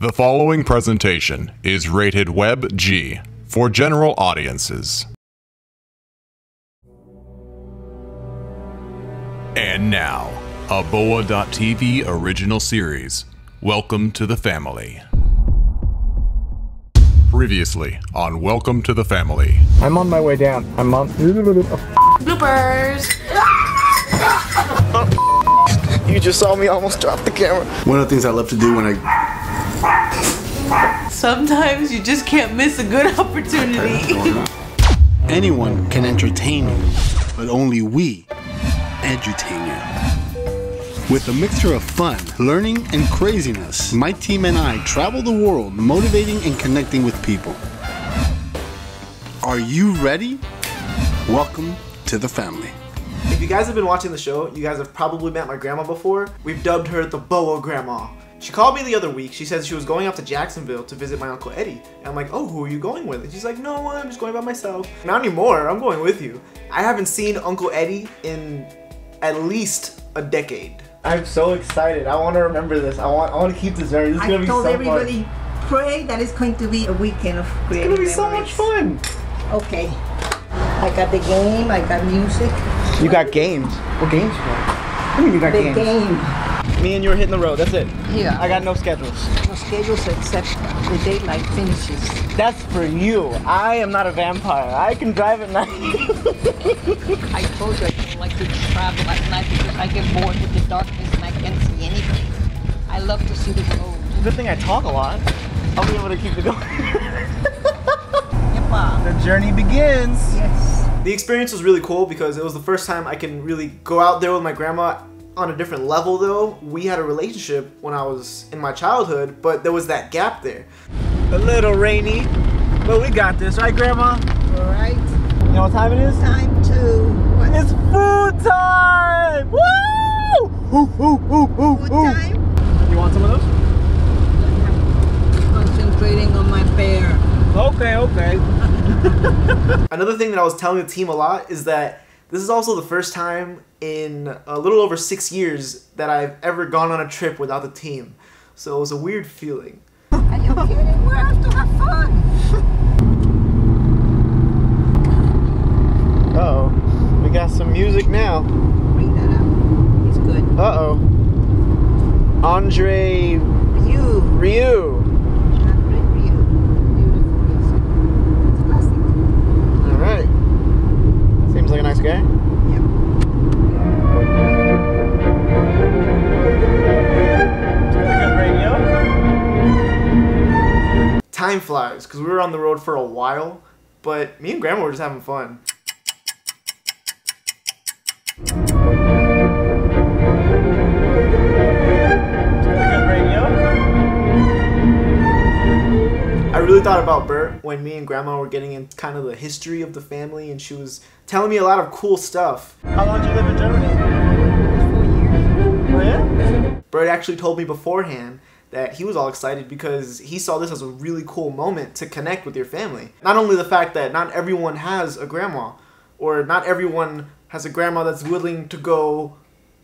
The following presentation is rated Web G for general audiences. And now, a BOWA.tv original series. Welcome to the family. Previously on Welcome to the Family. I'm on my way down. I'm on. Bloopers. You just saw me almost drop the camera. One of the things I love to do when I Sometimes you just can't miss a good opportunity. anyone can entertain you, but only we edutain you. With a mixture of fun, learning, and craziness, my team and I travel the world motivating and connecting with people. Are you ready? Welcome to the family. If you guys have been watching the show, you guys have probably met my grandma before. We've dubbed her the BOWA Grandma. She called me the other week. She said she was going up to Jacksonville to visit my Uncle Eddie. And I'm like, oh, who are you going with? And she's like, no, I'm just going by myself. Not anymore. I'm going with you. I haven't seen Uncle Eddie in at least a decade. I'm so excited. I want to remember this. I want I want to keep this memory. This is I gonna be told so everybody, pray that it's going to be a weekend of It's gonna be so much fun. Okay. I got the game, I got music. You got games. What games you got? What do you mean you got The games? game. Me and you are hitting the road. That's it. Yeah. I got no schedules. No schedules except the daylight finishes. That's for you. I am not a vampire. I can drive at night. I told you I don't like to travel at night because I get bored with the darkness and I can't see anything. I love to see the road. Good thing I talk a lot. I'll be able to keep it going. Yeppa. the journey begins. Yes. The experience was really cool because it was the first time I can really go out there with my grandma on a different level though. We had a relationship when I was in my childhood, but there was that gap there. A little rainy, but we got this, right grandma? All right. You know what time it is? Time to. What It's food time! Woo! Ooh, ooh, ooh, ooh, food ooh. time? You want some of those? Concentrating on my bear. Okay, okay. Another thing that I was telling the team a lot is that this is also the first time in a little over six years that I've ever gone on a trip without the team. So it was a weird feeling. Are you kidding? We have to have fun. Uh oh. We got some music now. Bring that up. He's good. Uh oh. Andre You. Ryu. Time because we were on the road for a while, but me and Grandma were just having fun. I really thought about Bert when me and Grandma were getting in kind of the history of the family, and she was telling me a lot of cool stuff. How long did you live in Germany? Four years. Oh yeah? Bert actually told me beforehand that he was all excited because he saw this as a really cool moment to connect with your family. Not only the fact that not everyone has a grandma, or not everyone has a grandma that's willing to go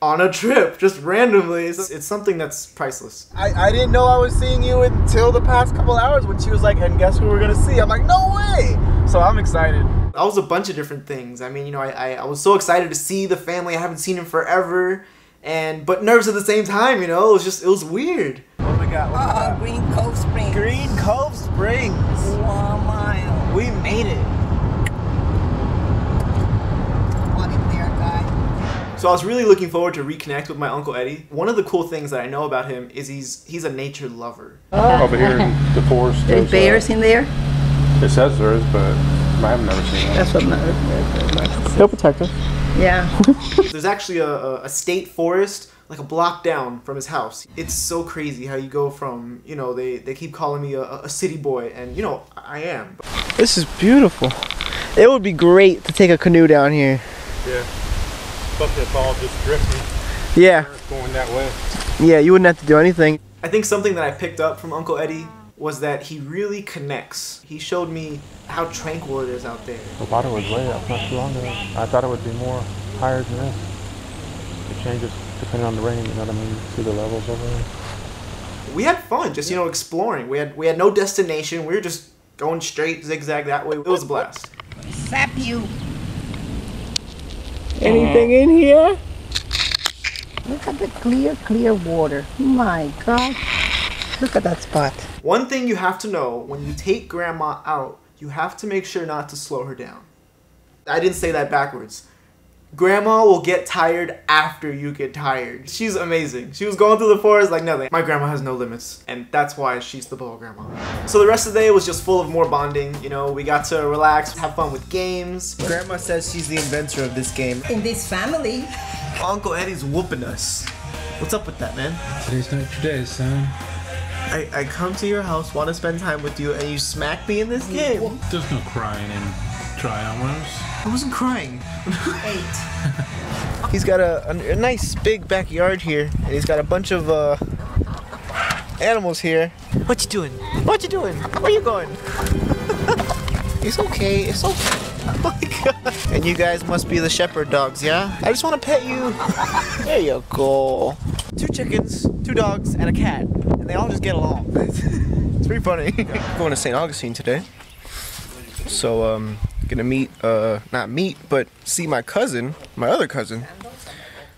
on a trip just randomly. It's, it's something that's priceless. I, I didn't know I was seeing you until the past couple hours when she was like, and guess who we're gonna see? I'm like, no way! So I'm excited. That was a bunch of different things. I mean, you know, I, I, I was so excited to see the family. I haven't seen him forever. And but nervous at the same time, you know, it was just it was weird. What do we got? What do we Oh, got? Green Cove Springs. Green Cove Springs. One mile. We made it. What in there, guy? So I was really looking forward to reconnect with my uncle Eddie. One of the cool things that I know about him is he's he's a nature lover. Over here in the forest. There's there's, uh, bears in there? It says there is, but I have never seen one. That's what matters. He'll protect us. Yeah. There's actually a, a, a state forest like a block down from his house. It's so crazy how you go from you know they they keep calling me a, a city boy and you know I am. This is beautiful. It would be great to take a canoe down here. Yeah. But it's all just drifting. Yeah. It's going that way. Yeah, you wouldn't have to do anything. I think something that I picked up from Uncle Eddie was that he really connects. He showed me how tranquil it is out there. The water was way up not too long ago. I thought it would be more higher than this. It changes depending on the rain, you know what I mean? See the levels over there. we had fun, just you know, exploring. We had we had no destination. We were just going straight zigzag that way. It was a blast. Slap you. Anything in here? Look at the clear, clear water. My God. Look at that spot. One thing you have to know when you take grandma out, you have to make sure not to slow her down. I didn't say that backwards. Grandma will get tired after you get tired. She's amazing. She was going through the forest like nothing. My grandma has no limits, and that's why she's the BOWA grandma. So the rest of the day was just full of more bonding. You know, we got to relax, have fun with games. Grandma says she's the inventor of this game. In this family, Uncle Eddie's whooping us. What's up with that, man? Today's not your day, son. I, I come to your house, want to spend time with you, and you smack me in this game. There's no crying in trials. I wasn't crying. eight. He's got a, a, a nice big backyard here, and he's got a bunch of uh, animals here. What you doing? What you doing? Where you going? it's okay. It's okay. Oh my god. And you guys must be the shepherd dogs, yeah? I just want to pet you. There you go. Two chickens, two dogs, and a cat. And they all just get along. it's pretty funny. going to St. Augustine today. So, um, gonna meet, uh, not meet, but see my cousin, my other cousin,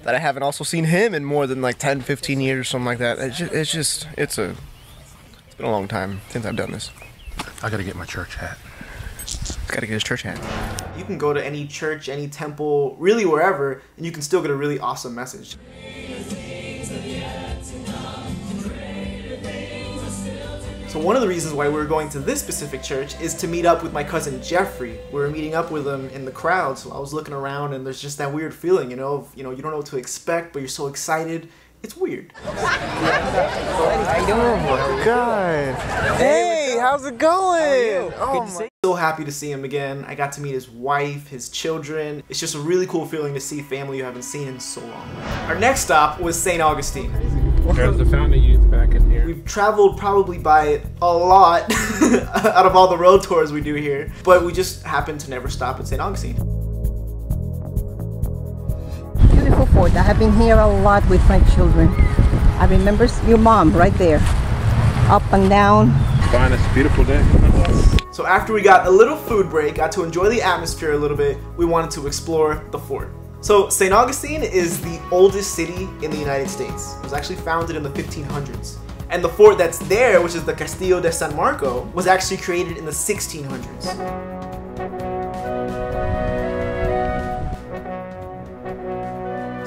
that I haven't also seen him in more than like 10, 15 years or something like that. It's just, it's just, it's a, it's been a long time since I've done this. I gotta get my church hat. Gotta get his church hat. You can go to any church, any temple, really wherever, and you can still get a really awesome message. So one of the reasons why we were going to this specific church is to meet up with my cousin Jeffrey. We were meeting up with him in the crowd, so I was looking around and there's just that weird feeling, you know, of, you know, you don't know what to expect, but you're so excited. It's weird. Oh my god. Hey, how's it going? Oh my. So happy to see him again. I got to meet his wife, his children. It's just a really cool feeling to see family you haven't seen in so long. Our next stop was St. Augustine. There's the fountain youth back in here. We've traveled probably by it a lot out of all the road tours we do here, but we just happen to never stop at St. Augustine. Beautiful fort. I have been here a lot with my children. I remember your mom right there. Up and down. Fine, it's a beautiful day. Yes. So after we got a little food break, got to enjoy the atmosphere a little bit, we wanted to explore the fort. So St. Augustine is the oldest city in the United States. It was actually founded in the 1500s. And the fort that's there, which is the Castillo de San Marco, was actually created in the 1600s.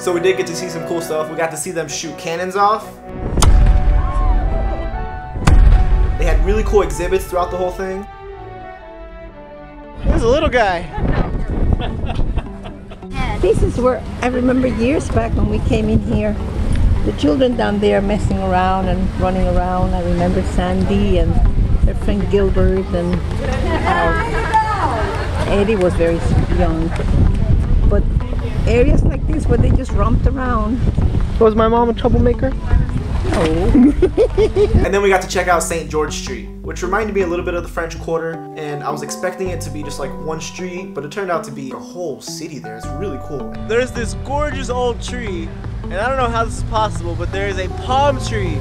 So we did get to see some cool stuff. We got to see them shoot cannons off. They had really cool exhibits throughout the whole thing. There's a little guy. This is where I remember years back when we came in here. The children down there messing around and running around. I remember Sandy and their friend Gilbert and uh, Eddie was very young. But areas like this where they just romped around. Was my mom a troublemaker? No. And then we got to check out St. George Street, which reminded me a little bit of the French Quarter. And I was expecting it to be just like one street, but it turned out to be a whole city there. It's really cool. There's this gorgeous old tree, and I don't know how this is possible, but there is a palm tree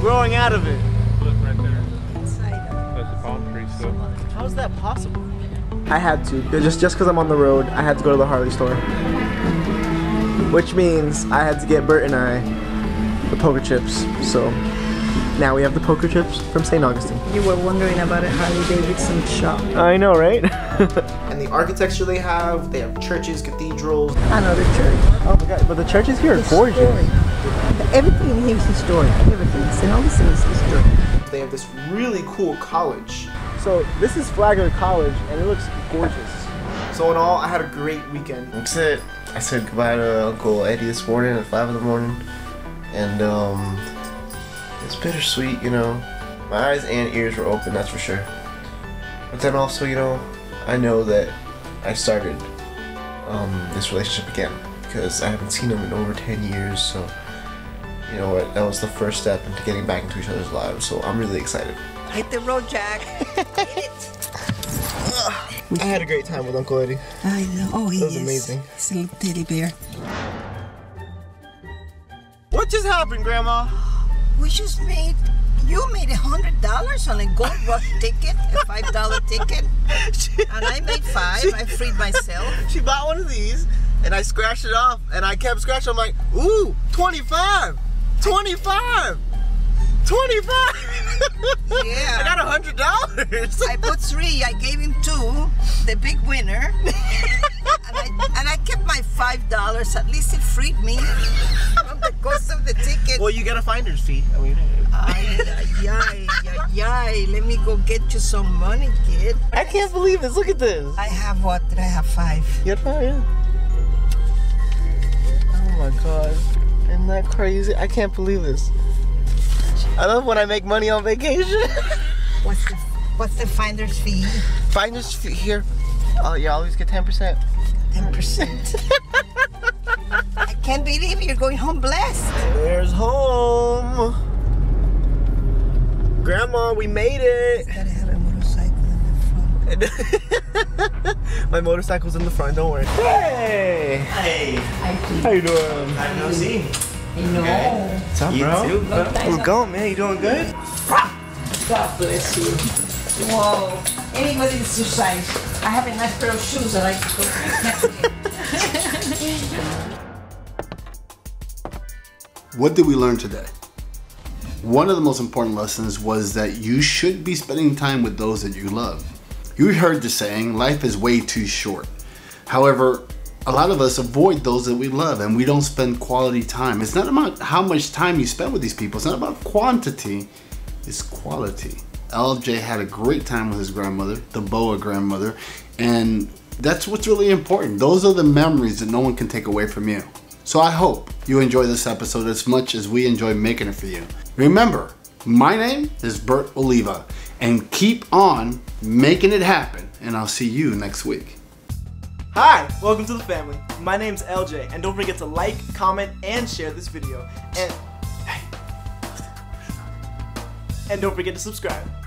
growing out of it. Look right there. Inside. That's a palm tree still. How is that possible? I had to. Just just because I'm on the road, I had to go to the Harley store. Which means I had to get Bert and I the poker chips. So now we have the poker chips from St. Augustine. You were wondering about a Harley Davidson shop. I know, right? And the architecture they have, they have churches, cathedrals. Another church. oh my god, but the churches here are gorgeous. Historic. Everything here is historic. Everything. St. Augustine is historic. They have this really cool college. So this is Flagler College, and it looks gorgeous. So in all, I had a great weekend. That's it. I said goodbye to Uncle Eddie this morning at 5 in the morning. And, um, it's bittersweet, you know. My eyes and ears were open, that's for sure. But then also, you know, I know that I started um, this relationship again because I haven't seen him in over 10 years, so you know what? That was the first step into getting back into each other's lives, so I'm really excited. Hit the road, Jack. I had a great time with Uncle Eddie. I know. Oh, he That was is. amazing. He's a little teddy bear. What just happened, Grandma? We just made You made a hundred dollars on a gold rush ticket, a five dollar ticket, and I made five. I freed myself. She bought one of these, and I scratched it off, and I kept scratching. I'm like, ooh, 25, 25, 25. Yeah. I got a hundred dollars. I put three. I gave him two, the big winner, and I and I kept my five dollars. At least it freed me from the cost of the ticket. Well, you get a finder's fee. I mean, Ay, ay, ay, ay, ay. Let me go get you some money, kid. I can't believe this. Look at this. I have what? Did I have five? You oh, had five, yeah. Oh my god. Isn't that crazy? I can't believe this. I love when I make money on vacation. What's the What's the finder's fee? Finder's fee here. Oh, you always get Ten percent. I can't believe you're going home blessed. There's home. Grandma, we made it. Gotta have a motorcycle in the front. My motorcycle's in the front, don't worry. Hey! Hey, How you doing? I've no seen. No. What's up, You bro? too, bro. How's it going, man? You doing good? God bless you. Whoa. Anybody's your size. I have a nice pair of shoes that I can go. What did we learn today? One of the most important lessons was that you should be spending time with those that you love. You heard the saying, life is way too short. However, a lot of us avoid those that we love and we don't spend quality time. It's not about how much time you spend with these people, it's not about quantity, it's quality. LJ had a great time with his grandmother, the BOWA grandmother, and that's what's really important. Those are the memories that no one can take away from you. So I hope you enjoy this episode as much as we enjoy making it for you. Remember, my name is Bert Oliva, and keep on making it happen, and I'll see you next week. Hi, welcome to the family. My name's LJ, and don't forget to like, comment, and share this video. And and don't forget to subscribe.